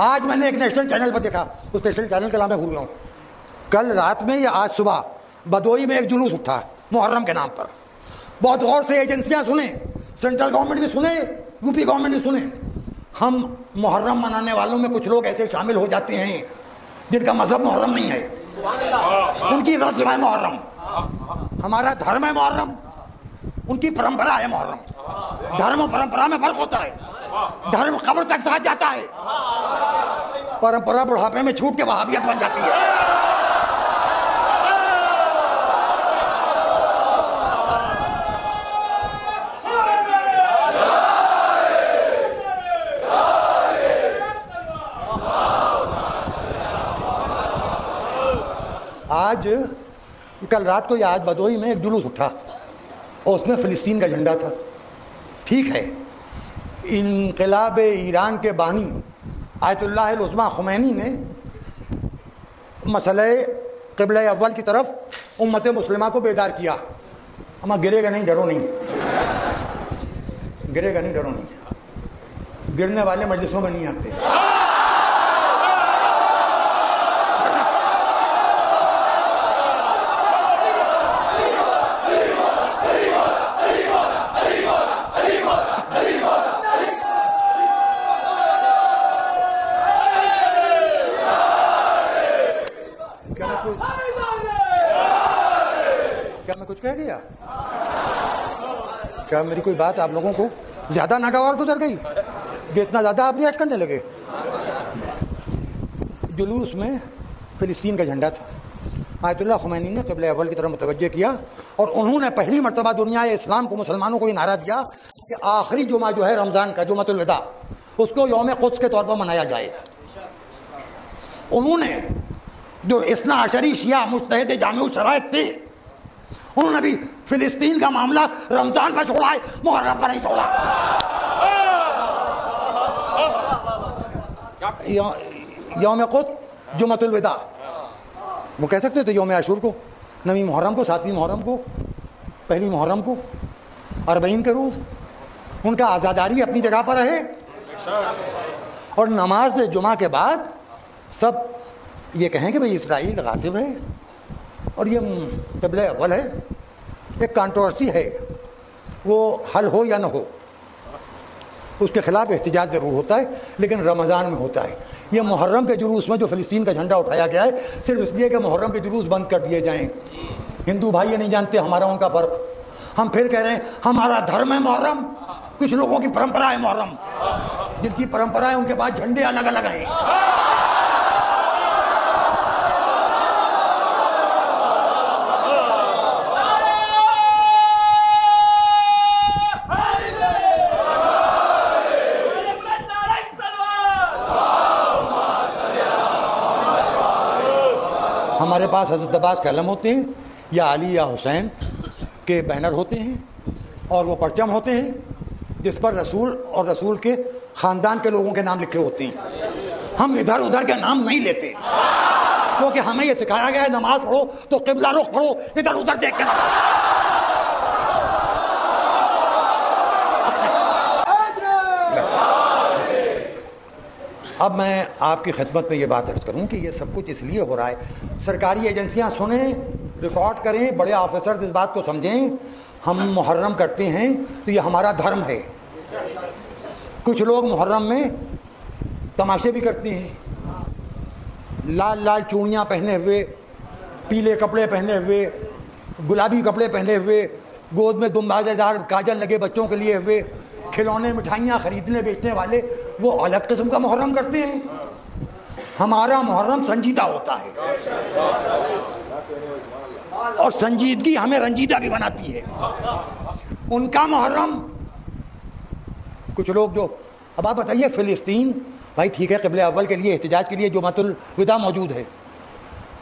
आज मैंने एक नेशनल चैनल पर देखा, उस नेशनल चैनल का नाम मैं भूल गया हूँ। कल रात में या आज सुबह बदोई में एक जुलूस उठा, मुहर्रम के नाम पर। बहुत गौर से एजेंसियाँ सुने सेंट्रल गवर्नमेंट भी सुने यूपी गवर्नमेंट भी सुने। हम मुहर्रम मनाने वालों में कुछ लोग ऐसे शामिल हो जाते हैं, जिनका मज़हब मुहर्रम नहीं है। उनकी रस्म है मुहर्रम। हमारा धर्म है मुहर्रम। उनकी परंपरा है मुहर्रम। धर्म और परंपरा में फ़र्क होता है। धर्म कब्र तक साथ जाता है। परंपरा बुढ़ापे में छूट के वहाबियत बन जाती है। आज, कल रात को या आज बदोई में एक जुलूस उठा और उसमें फ़िलिस्तीन का झंडा था। ठीक है, इनकलाब ईरान के बानी आयतुल्लाज़मा खुमैनी ने मसल कबल अव्वल की तरफ़ उम्मत मुसलिमा को बेदार किया। हम गिरेगा नहीं, डरो नहीं। गिरेगा नहीं, डरो नहीं। गिरने वाले मजलिसों में नहीं आते। गया। क्या मेरी कोई बात आप लोगों को? ज़्यादा नागावार गुजर गई। जो इतना ज़्यादा आप रिएक्ट करने लगे। जुलूस में फिलिस्तीन का झंडा था। आयतुल्ला खुमैनी ने कबल अव्वल की तरफ़ मुतवजह किया और उन्होंने पहली मरतबा दुनिया इस्लाम को मुसलमानों को ये नारा दिया कि आखिरी जुमा जो है रमज़ान का जुमतुलविदा उसको योम कुछ के तौर पर मनाया जाए। उन्होंने जो इतना अशरी शिया मुस्तहद जाम शराय थे उन्होंने भी फिलिस्तीन का मामला रमज़ान पर छोड़ा है, मुहर्रम पर नहीं छोड़ा। योम कुत जुमतुलविदा वो कह सकते थे योम आशूर को नवी मुहर्रम को, सातवीं मुहर्रम को, पहली मुहर्रम को, अरबईन के रोज़। उनका आज़ादारी अपनी जगह पर रहे। और नमाज़ जुमा के बाद सब ये कहें कि भाई इसराइल गासिब है। और ये तबल अव्वल है, एक कंट्रोवर्सी है, वो हल हो या ना हो, उसके खिलाफ एहतजाज ज़रूर होता है, लेकिन रमज़ान में होता है। ये मुहर्रम के जुलूस में जो फ़लस्तीन का झंडा उठाया गया है, सिर्फ़ इसलिए कि मुहर्रम के जुलूस बंद कर दिए जाएँ। हिंदू भाई ये नहीं जानते हमारा उनका फ़र्क। हम फिर कह रहे हैं, हमारा धर्म है मुहर्रम, कुछ लोगों की परंपरा है मुहर्रम, जिनकी परंपरा है उनके पास झंडे अलग अलग हैं। हमारे पास हज़रत अब्बास कलम होते हैं, या अली या हुसैन के बैनर होते हैं, और वो परचम होते हैं, जिस पर रसूल और रसूल के ख़ानदान के लोगों के नाम लिखे होते हैं। हम इधर उधर के नाम नहीं लेते। क्योंकि हमें ये सिखाया गया है, नमाज़ पढ़ो तो किबला रुख पढ़ो, इधर उधर देख के। अब मैं आपकी खिदमत में ये बात अर्ज़ करूँ कि ये सब कुछ इसलिए हो रहा है। सरकारी एजेंसियाँ सुने, रिकॉर्ड करें, बड़े ऑफिसर इस बात को समझें, हम मुहर्रम करते हैं तो ये हमारा धर्म है। कुछ लोग मुहर्रम में तमाशे भी करते हैं। लाल लाल चूड़ियाँ पहने हुए, पीले कपड़े पहने हुए, गुलाबी कपड़े पहने हुए, गोद में दुम्बादेदार काजल लगे बच्चों के लिए हुए खिलौने मिठाइयाँ ख़रीदने, बेचने वाले, वो अलग किस्म का मुहर्रम करते हैं। हमारा मुहर्रम संजीदा होता है। और संजीदगी हमें रंजीदा भी बनाती है। उनका मुहर्रम, कुछ लोग जो, अब आप बताइए, फ़िलिस्तीन, भाई ठीक है, कबल अव्वल के लिए एहतजाज के लिए जो मतुल विदा मौजूद है।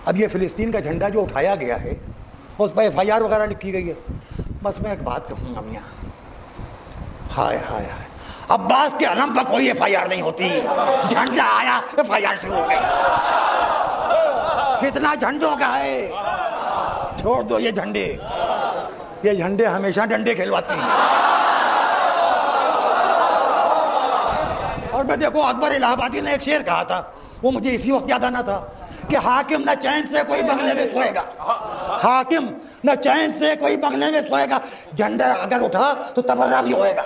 अब ये फ़िलिस्तीन का झंडा जो उठाया गया है, उस पर एफ़ आई आर वगैरह लिखी गई है। बस मैं एक बात कहूँगा मियाँ हाय हाय हाय। अब्बास के अलम पर कोई एफ़ आई आर नहीं होती। झंडा आया एफ़ आई आर शुरू हो गई। कितना झंडों का है। छोड़ दो ये झंडे। ये झंडे हमेशा डंडे खिलवाते हैं। और मैं देखो, अकबर इलाहाबादी ने एक शेर कहा था। वो मुझे इसी वक्त याद आना था कि हाकिम न चैन से कोई बंगले में सोएगा हाकिम न चैन से कोई बंगले में सोएगा झंडा अगर उठा तो तबर्रा भी होएगा।